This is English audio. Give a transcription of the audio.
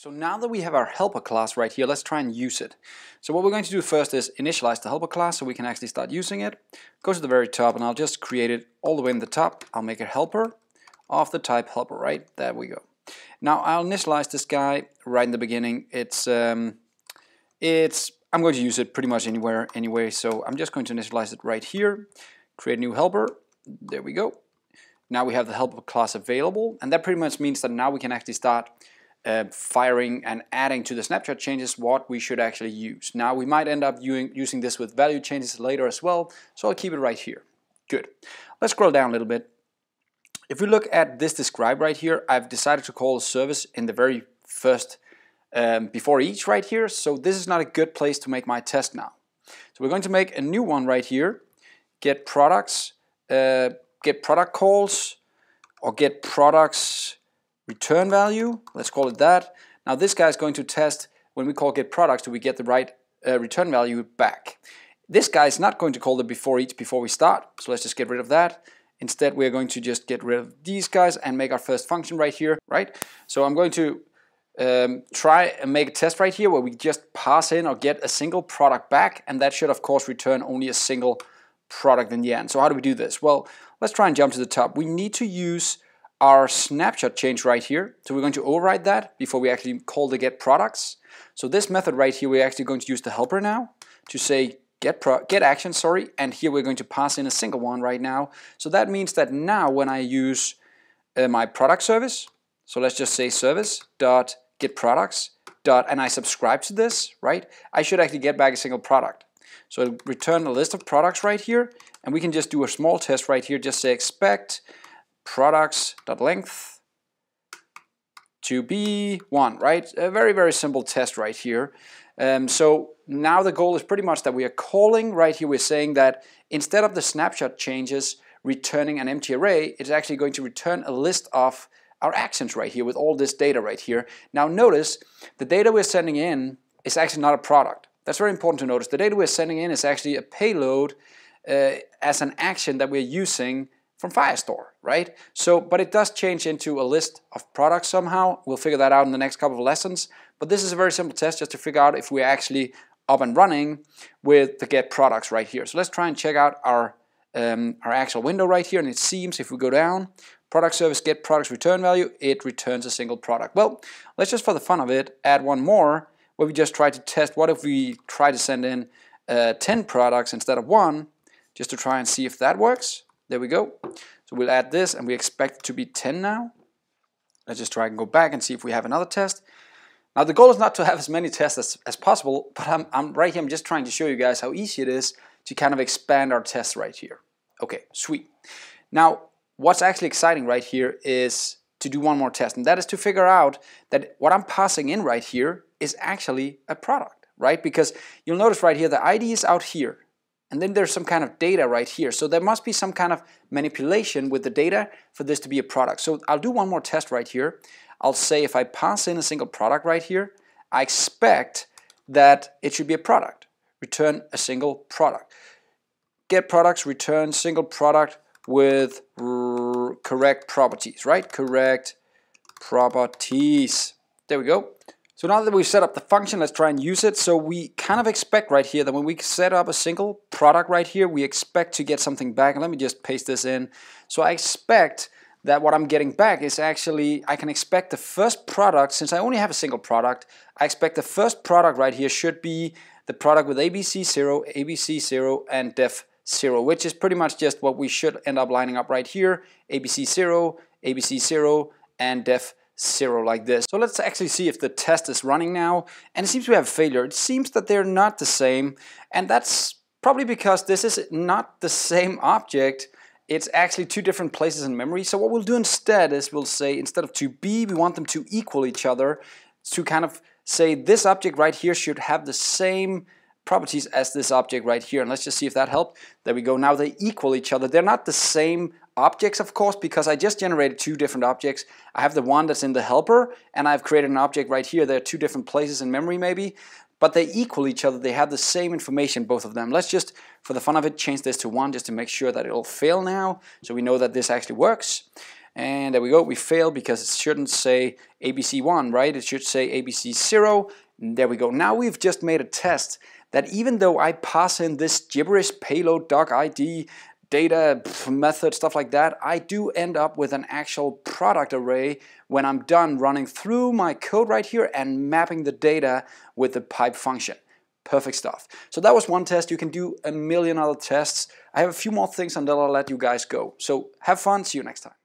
So now that we have our helper class right here, let's try and use it. So what we're going to do first is initialize the helper class so we can actually start using it. Go to the very top and I'll just create it all the way in the top. I'll make a helper of the type helper, right? There we go. Now I'll initialize this guy right in the beginning. It's, um, it's, I'm going to use it pretty much anywhere anyway, so I'm just going to initialize it right here. Create a new helper. There we go. Now we have the helper class available, and that pretty much means that now we can actually start uh, firing and adding to the snapshot changes what we should actually use. Now we might end up using this with value changes later as well, so I'll keep it right here. Good. Let's scroll down a little bit. If we look at this describe right here, I've decided to call a service in the very first, um, before each right here, so this is not a good place to make my test now. So we're going to make a new one right here, get products, uh, get product calls, or get products return value, let's call it that. Now this guy is going to test when we call get products, do we get the right uh, return value back. This guy is not going to call the before each before we start, so let's just get rid of that. Instead, we're going to just get rid of these guys and make our first function right here, right? So I'm going to um, try and make a test right here where we just pass in or get a single product back, and that should of course return only a single product in the end. So how do we do this? Well, let's try and jump to the top. We need to use our snapshot change right here. So we're going to override that before we actually call the get products. So this method right here, we're actually going to use the helper now to say get pro get action, sorry, and here we're going to pass in a single one right now. So that means that now when I use uh, my product service, so let's just say service dot get products dot and I subscribe to this, right? I should actually get back a single product. So return a list of products right here, and we can just do a small test right here, just say expect products.length to be 1, right? A very, very simple test right here. Um, so now the goal is pretty much that we are calling right here, we're saying that instead of the snapshot changes returning an empty array, it's actually going to return a list of our actions right here with all this data right here. Now notice the data we're sending in is actually not a product. That's very important to notice. The data we're sending in is actually a payload uh, as an action that we're using from Firestore, right? So, but it does change into a list of products somehow. We'll figure that out in the next couple of lessons. But this is a very simple test just to figure out if we're actually up and running with the get products right here. So let's try and check out our, um, our actual window right here. And it seems if we go down, product service get products return value, it returns a single product. Well, let's just for the fun of it, add one more where we just try to test what if we try to send in uh, 10 products instead of one, just to try and see if that works. There we go. So we'll add this and we expect it to be 10 now. Let's just try and go back and see if we have another test. Now the goal is not to have as many tests as, as possible, but I'm, I'm right here, I'm just trying to show you guys how easy it is to kind of expand our tests right here. Okay, sweet. Now, what's actually exciting right here is to do one more test, and that is to figure out that what I'm passing in right here is actually a product, right? Because you'll notice right here, the ID is out here, and then there's some kind of data right here. So there must be some kind of manipulation with the data for this to be a product. So I'll do one more test right here. I'll say if I pass in a single product right here, I expect that it should be a product. Return a single product. Get products, return single product with correct properties, right? Correct properties. There we go. So now that we've set up the function, let's try and use it. So we kind of expect right here that when we set up a single product right here, we expect to get something back. Let me just paste this in. So I expect that what I'm getting back is actually, I can expect the first product, since I only have a single product, I expect the first product right here should be the product with ABC0, ABC0, and def0, which is pretty much just what we should end up lining up right here, ABC0, ABC0, and def0 zero like this. So let's actually see if the test is running now. And it seems we have failure. It seems that they're not the same. And that's probably because this is not the same object. It's actually two different places in memory. So what we'll do instead is we'll say instead of to be, we want them to equal each other to kind of say this object right here should have the same properties as this object right here. And let's just see if that helped. There we go. Now they equal each other. They're not the same objects, of course, because I just generated two different objects. I have the one that's in the helper, and I've created an object right here. There are two different places in memory, maybe, but they equal each other. They have the same information, both of them. Let's just, for the fun of it, change this to one just to make sure that it'll fail now, so we know that this actually works. And there we go, we fail because it shouldn't say ABC1, right? It should say ABC0. There we go. Now we've just made a test that even though I pass in this gibberish payload doc ID data method, stuff like that, I do end up with an actual product array when I'm done running through my code right here and mapping the data with the pipe function. Perfect stuff. So that was one test. You can do a million other tests. I have a few more things and then I'll let you guys go. So have fun. See you next time.